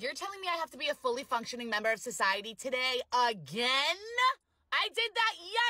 You're telling me I have to be a fully functioning member of society today again? I did that yesterday.